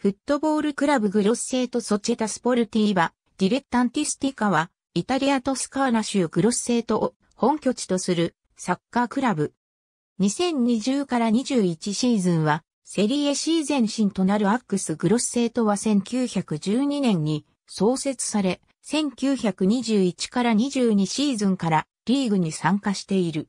フットボールクラブグロッセートソチェタスポルティーバ、ディレッタンティスティカは、イタリアトスカーナ州グロッセートを本拠地とするサッカークラブ。2020から21シーズンは、セリエ C 前身となるアックスグロッセートは1912年に創設され、1921から22シーズンからリーグに参加している。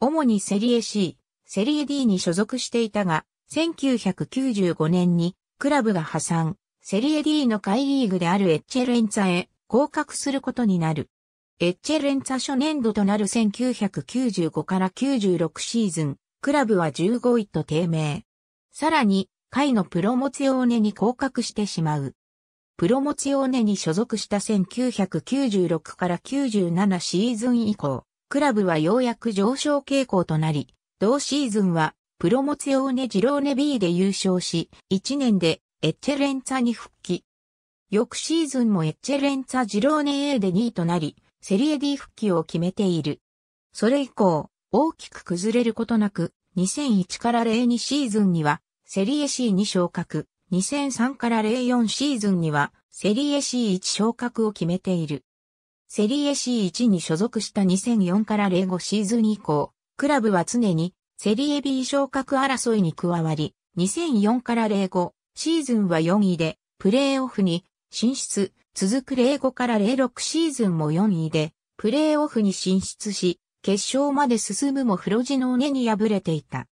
主にセリエ C、セリエ D に所属していたが、1995年にクラブが破産、セリエ D の下位リーグであるエッチェレンツァへ降格することになる。エッチェレンツァ初年度となる1995から96シーズン、クラブは15位と低迷。さらに、下位のプロモツィオーネに降格してしまう。プロモツィオーネに所属した1996から97シーズン以降、クラブはようやく上昇傾向となり、同シーズンはプロモツィオーネジローネ B で優勝し、1年でエッチェレンツァに復帰。翌シーズンもエッチェレンツァジローネ A で2位となり、セリエ D 復帰を決めている。それ以降、大きく崩れることなく、2001から02シーズンには、セリエ C に昇格、2003から04シーズンにはセリエ C1 昇格を決めている。セリエ C1 に所属した2004から05シーズン以降、クラブは常にセリエ B 昇格争いに加わり、2004から05シーズンは4位でプレーオフに進出、続く05から06シーズンも4位でプレーオフに進出し、決勝まで進むもフロジノーネに敗れていた。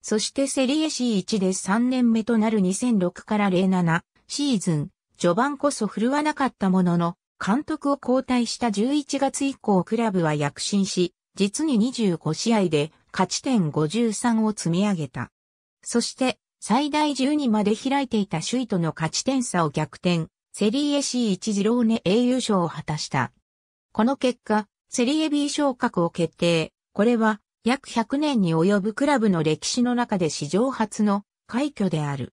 そしてセリエ C1 で3年目となる2006から07シーズン、序盤こそ振るわなかったものの、監督を交代した11月以降クラブは躍進し、実に25試合で勝ち点53を積み上げた。そして最大12まで開いていた首位との勝ち点差を逆転、セリエ C1 ジローネ A 優勝を果たした。この結果、セリエ B 昇格を決定。これは約100年に及ぶクラブの歴史の中で史上初の快挙である。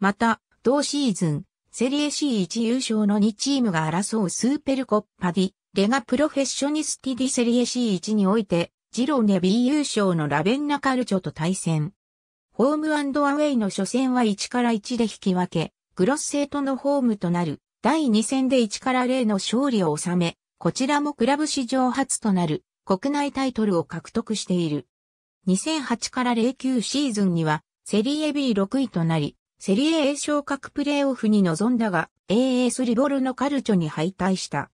また、同シーズン、セリエ C1 優勝の2チームが争うスーペルコッパディ、レガプロフェッショニスティディセリエ C1 において、ジローネ B 優勝のラベンナカルチョと対戦。ホームアウェイの初戦は1から1で引き分け、グロッセートのホームとなる第2戦で1から0の勝利を収め、こちらもクラブ史上初となる国内タイトルを獲得している。2008から09シーズンには、セリエ B6 位となり、セリエ A 昇格プレーオフに臨んだが、AS リボルのカルチョに敗退した。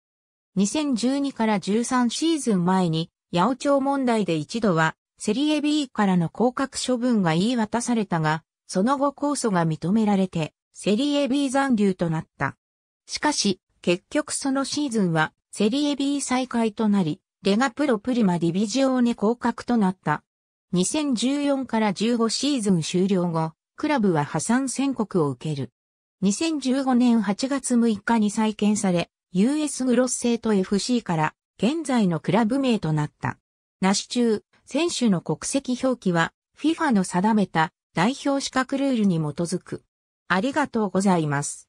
2012から13シーズン前に、八百長問題で一度は、セリエ B からの降格処分が言い渡されたが、その後控訴が認められて、セリエ B 残留となった。しかし、結局そのシーズンは、セリエ B 再開となり、レガプロプリマディビジオーネ降格となった。2014から15シーズン終了後、クラブは破産宣告を受ける。2015年8月6日に再建され、US グロッセート FC から現在のクラブ名となった。なし中、選手の国籍表記は FIFA の定めた代表資格ルールに基づく。ありがとうございます。